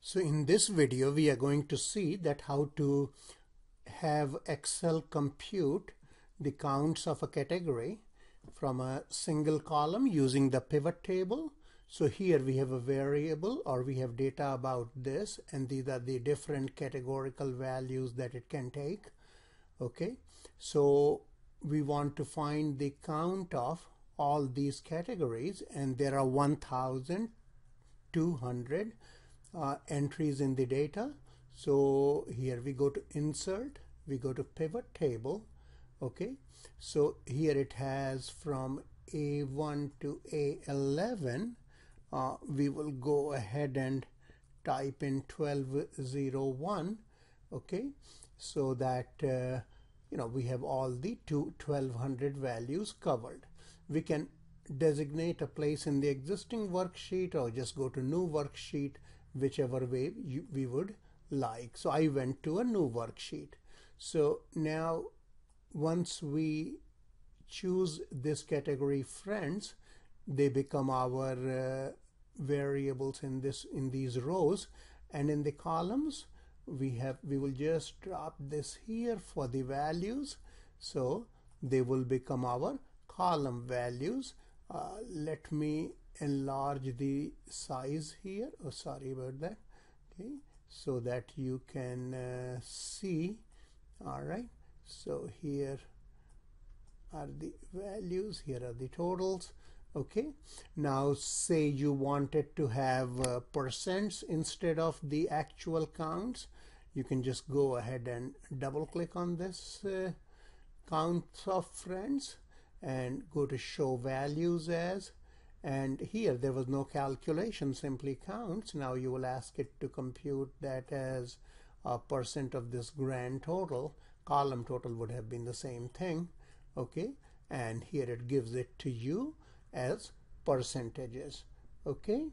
So in this video we are going to see that how to have Excel compute the counts of a category from a single column using the pivot table. So here we have a variable or we have data about this and these are the different categorical values that it can take. Okay, so we want to find the count of all these categories and there are 1200 uh, entries in the data. So here we go to insert we go to pivot table okay? So here it has from a1 to a11 uh, we will go ahead and type in 1201 okay? So that uh, you know we have all the two 1200 values covered. We can designate a place in the existing worksheet or just go to new worksheet whichever way you, we would like. So I went to a new worksheet. So now once we choose this category friends they become our uh, variables in this in these rows. And in the columns we have we will just drop this here for the values. So they will become our column values. Uh, let me enlarge the size here. Oh sorry about that. Okay so that you can uh, see. All right so here are the values here are the totals. Okay now say you wanted to have uh, percents instead of the actual counts. You can just go ahead and double click on this uh, counts of friends and go to show values as and here there was no calculation simply counts. Now you will ask it to compute that as a percent of this grand total. Column total would have been the same thing okay? And here it gives it to you as percentages okay